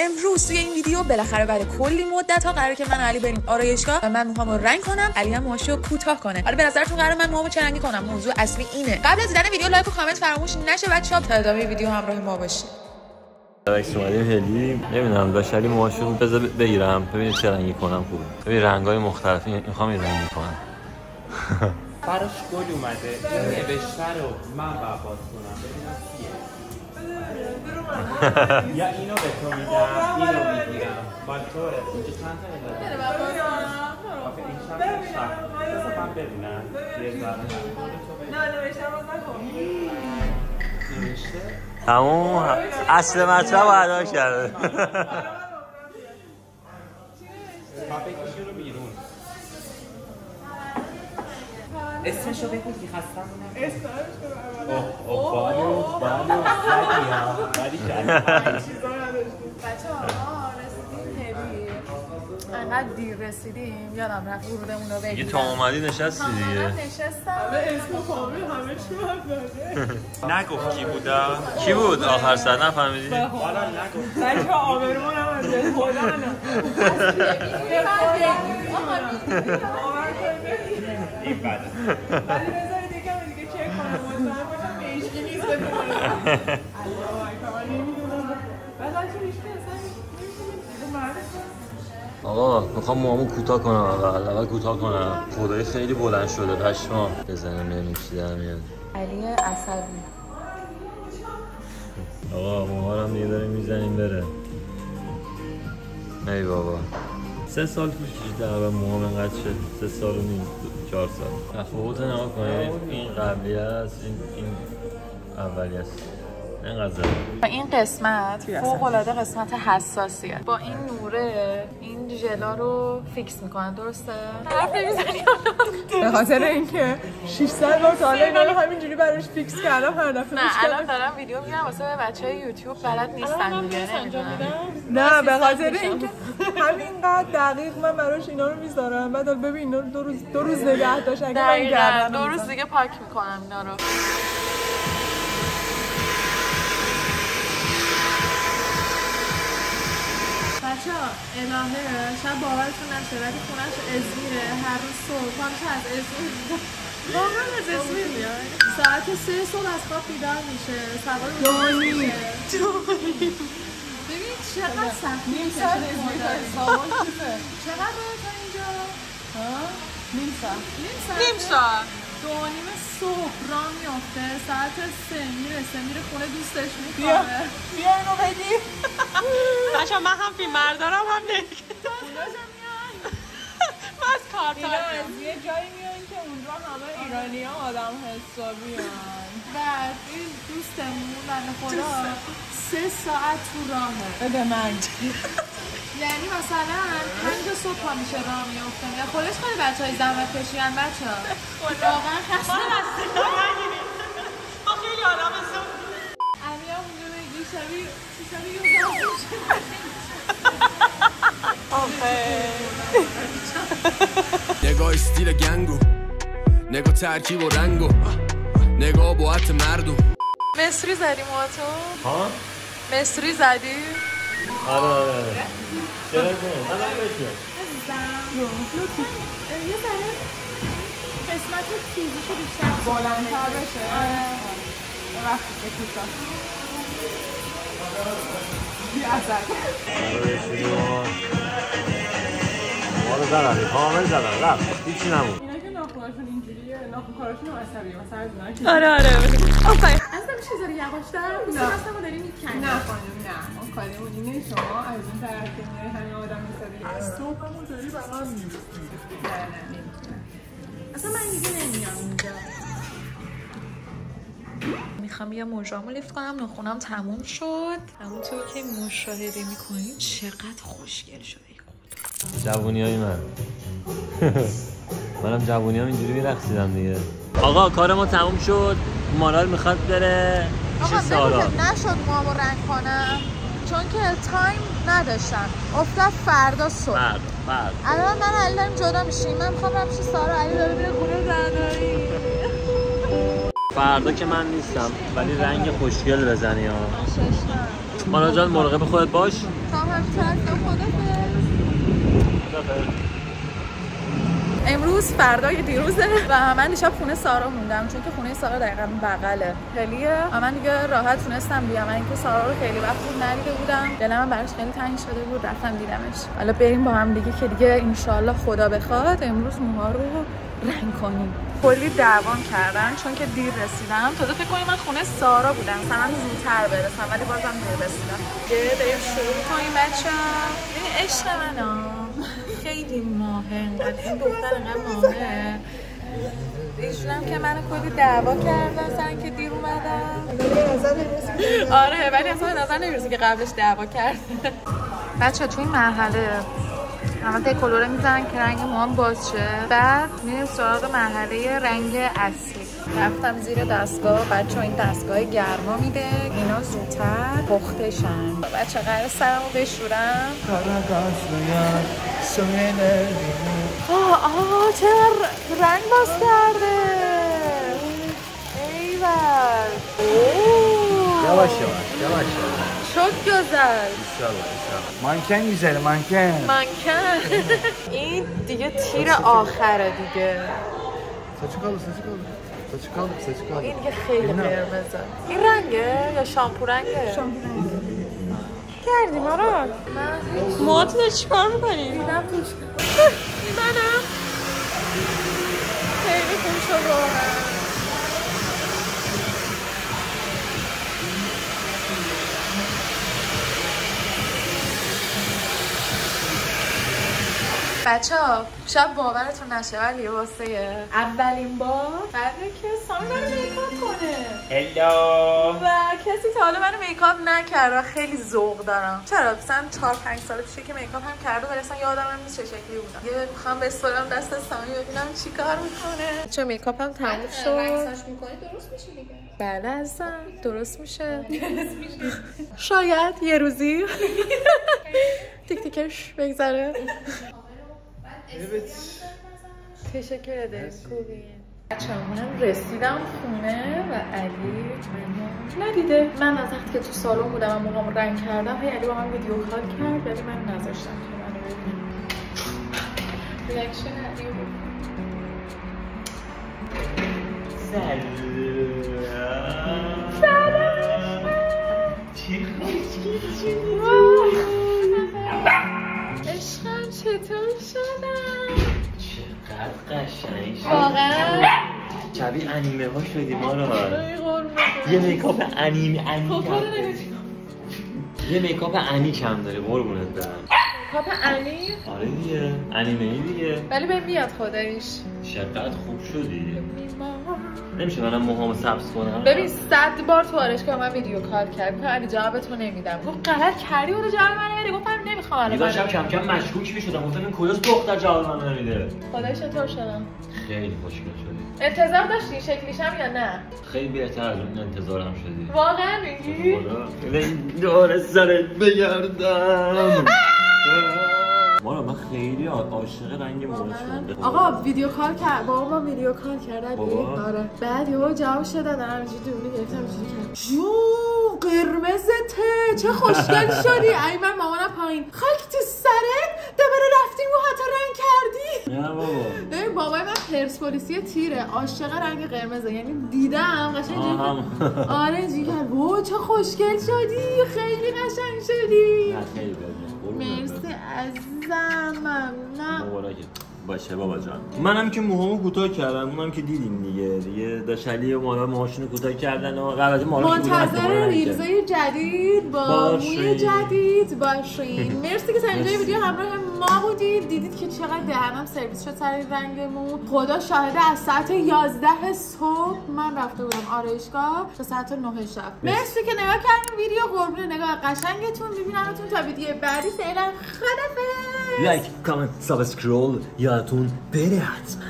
امروز توی این ویدیو بالاخره بعد کلی مدت ها قراره که من و علی بریم آرایشگاه و من موهامو رنگ کنم علی هم موهاشو کوتاه کنه. حالا به نظرتون قراره من موهامو چه رنگی کنم؟ موضوع اصلی اینه. قبل از دیدن ویدیو لایک و کامنت فراموش نشه بچه‌ها. تا ادامه ویدیو همراه ما باشید. عکس اومدیم هلی. نمی‌دونم داشت علی موهاشو بذار بگیرم. ببینید چه رنگی کنم. خوبه ببین رنگای مختلفی می‌خوام این رنگی کنم. براش گل اومده. نوشته رو من باز کنم. ببینم چیه یا اینو به تو میدم اینو می‌گیرم مال توه اینجا چند تا داره آخه این چند تا شب بذار من ببینم یه ذره نوشته تموم اصل مطلب رو ادا کرده و بکشی رو بیرون اسمشو بگو که خستم بچه ها رسیدیم انقدر دیر رسیدیم. یادم رفت ورودمون رو دیگه بگیرم. تا اومدی نشستی دیگه. نشستم. نگفت کی بودا کی بود آخر سر؟ نفهمیدی؟ حالا نگفت بچه آبرمون هم از این بده. ولی بذارید یکم دیگه چک کنم. مطمئن باشم به هیچکی نیست بفهمم الله اکبر نمی‌دونم بعد بچه هیچکی اصلا نمی‌دونه. مرد آقا می‌خوام موامو کوتاه کنم اول اول کوتاه کنم. خدای خیلی بلند شده پشما بزنم چی در میاد. علی عصبی آقا موها هم دیگه داریم می‌زنیم بره. ای بابا. سه سال پیش کشیده اول موهام انقدر شد سه سال و نیم چهار سال. تفاوت نما کنید این قبلی است این, این اولی است این قسمت فوق العاده قسمت حساسیه. با این نوره این ژلا رو fix می‌کنن درسته؟ حرف نمی‌زنی. به خاطر اینکه 600 بار تا حالا اینا رو همینجوری براش fix کردم هر دفعه نه الان. دارم ویدیو میگم واسه بچه های یوتیوب بلد نیستن دیگه نه به خاطر اینکه همینقدر دقیق من براش اینا رو می‌ذارم. بعد ببین اینا رو دو روز دو روز نگه داشت اگه من دو روز دیگه پاک می‌کنم اینا رو. بچه ها الهه. شب باورتون نشه ولی خونش ازمیره. هر روز صبح. پامش از ازمیر واقعا از ازمیر میاد. ساعت سه صبح از خواب بیدار میشه. سوار میشه. ببین چقدر سخت نیم ساعت ازمیر؟ چقدر باید تا اینجا؟ نیم ساعت. نیم ساعت نیم ساعت. دو و نیم صبح را میافته. ساعت سه می‌رسه میره خونه دوستش بیا میخوابه. بیا اینو بگیر بچه من هم فیلم بردارم هم نمیگم من از کار اینا از یه جایی میان که اونجا همه ایرانی ها آدم حسابی بعد این دوستمون بنده خدا سه ساعت تو راهه. بده من. یعنی مثلا پنج صبح پا میشه راه میافته. میگه خودش خیلی بچه های زحمت کشیدن بچه ها. واقعا خسته ما خیلی آرام علی هم اونجا بگی شبیه شبیه یه نگاه استیل گنگو. نگاه ترکیب و رنگو. نگاه باعت مردم مصری زدی موهاتو؟ ها؟ مصری زدی؟ آره آره آره. چرا؟ من هم بشه یه ذره قسمت تیزیشو بیشتر بلندتر بشه وقتی که کوتاه بی اثر ما رو زدن کامل زدن رفت. هیچی نمون کاراشون هم عصبیه مثلا از آره آره. آفرین. اصلا میشه ذره یواشتر نه. اصلا داری می‌کنی نه خانم نه. ما کارمون اینه شما از اون طرف که میای همه آدم حسابی از صبح همون داری من می‌رسی. نه نه. اصلا من دیگه نمیام اینجا. می‌خوام یه موژامو لیفت کنم نخونم تموم شد. همونطور که مشاهده می‌کنید چقدر خوشگل شده. جوونی های من. منم جوونی هم اینجوری میرقصیدم دیگه. آقا کار ما تموم شد. مارال می‌خواد بره. آقا سارا. که نشد موامو رنگ کنم. چون که تایم نداشتم. افتاد فردا صبح. فرد فرد الان من علی داریم جدا میشیم. من می‌خوام برم پیش سارا. علی داره میره خونه زنایی. فردا که من نیستم ولی رنگ خوشگل بزنی ها. مانا جان مراقب خودت باش. تا هم چند امروز فردای دیروزه و من دیشب خونه سارا موندم چون که خونه سارا دقیقا بغله. خیلیه و من دیگه راحت تونستم بیام. من اینکه سارا رو خیلی وقت بود ندیده بودم. دلم براش خیلی تنگ شده بود رفتم دیدمش. حالا بریم با هم دیگه که دیگه انشالله خدا بخواد امروز موها رو رنگ کنیم. کلی دوام کردن چون که دیر رسیدم. تازه فکر کنیم من خونه سارا بودم. مثلا زودتر برسم ولی بازم دیر رسیدم. یه بریم شروع کنیم بچه این عشق من خیلی ماهه انقدر. این دختر انقدر ماهه. ایشون هم که منو کلی دعوا کردن سر که دیر اومدم آره ولی اصلا به نظر نمی‌رسه که قبلش دعوا کرد بچه توی این مرحله اول دکولوره می‌زنن که رنگ موهام باز شه. بعد میریم سراغ مرحله رنگ اصلی. رفتم زیر دستگاه بچه این دستگاه گرما میده اینا زودتر پخته شن بچه قرار سرمو بشورم آه آه چرا رنگ باز کرده ایول Yavaş yavaş, yavaş yavaş. çok güzel İnşallah, inşallah. Manken güzeli, manken. manken این دیگه تیر آخره دیگه Saçı kaldı, saçı kaldı. Saçı kaldı, saçı kaldı. این دیگه خیلی قرمزه. این رنگه یا شامپو رنگه؟ شامپو رنگه کردیم آرا من موهاتو داری چیکار می‌کنی؟ دیدم منم خیلی خوب شد واقعا بچه ها شب باورتون نشه ولی واسه اولین بار قراره که سامی منو makeup کنه. hello. و کسی تا حالا منو makeup نکرد و خیلی ذوق دارم. چرا؟ مثلا 4 5 سال پیشه که makeup هم کرده ولی اصلا یادم هم نیست چه شکلی بودم. یه می‌خوام بسپرم دست سامی ببینم چی کار می‌کنه. چه makeup هم تموم شد. می‌کنی درست میشه دیگه. بله عزیزم درست میشه. شاید یه روزی. تیک تیکش بگذره. Evet. تشکر ادم خوبی بچه منم رسیدم خونه و علی منو ندیده من از وقتی که تو سالن بودم و موهامو رنگ کردم هی علی با من video call کرد ولی من نذاشتم که منو ببینه reaction علی رو ببین. عشقم چطور شدم؟ چقدر قشنگ شد واقعا؟ شبیه انیمه ها شدی ما رو. یه میکاپ انیمه انی خب،. یه میکاپ انی کم داری قربونت برم. کاپ علی آره دیگه انیمه ای دیگه. ولی به میاد خودش چقدر خوب شدی. نمیشه منم موهامو سبز کنم؟ ببین صد بار تو آرشگاه من ویدیو کال کرد گفتم علی جواب تو نمیدم. گفت غلط کردی اون جواب من نمیدی گفتم نمی‌خوام الان داشتم کم کم مشکوک می‌شدم. گفتم این کجاست؟ دختر جواب من نمیده. خدای چطور شدم. خیلی خوشگل شدی. انتظار داشتی؟ شکلیشم یا نه؟ خیلی بهتر از اون انتظارم شدی. واقعا میگی. دور سرت بگردم. مارا من خیلی عاشق رنگ موهاش شدم. آقا ویدیو کال کرد بابا ما ویدیو کال کرد علی بابا؟ آره. بعد یهو جواب شد دادم همینجوری دونه گرفتم اینجوری کرد جون قرمزته چه خوشگل شدی. ای من مامانم پایین. خاک تو سرت. دوباره رفتی مو حتی رنگ کردی. نه بابا. ببین بابای من پرسپولیسی تیره عاشق رنگ قرمزه. یعنی دیدم قشنگ. آره کرد وای چه خوشگل شدی. خیلی قشنگ شدی. نه خیلی مرسی عزیزم ممنونم. باشه بابا جان. منم که موهامو کوتاه کردم. اونم که دیدین دیگه. دیگه داشت علی و مارا موهاشونو کوتاه کردن و قرارت مارا منتظر ریلزای جدید با. موی جدید باشین. مرسی که تا اینجای ویدیو همراه ما بودید دیدید که چقدر دهنم سرویس شد سر این رنگ مو خدا شاهده از ساعت 11 صبح من رفته بودم آرایشگاه تا ساعت 9 شب. مرسی. که نگاه کردین ویدیو. قربون نگاه قشنگتون. میبینمتون تا ویدیو بعدی. فعلا خدافظ. لایک کامنت سابسکرایب یادتون نره حتما.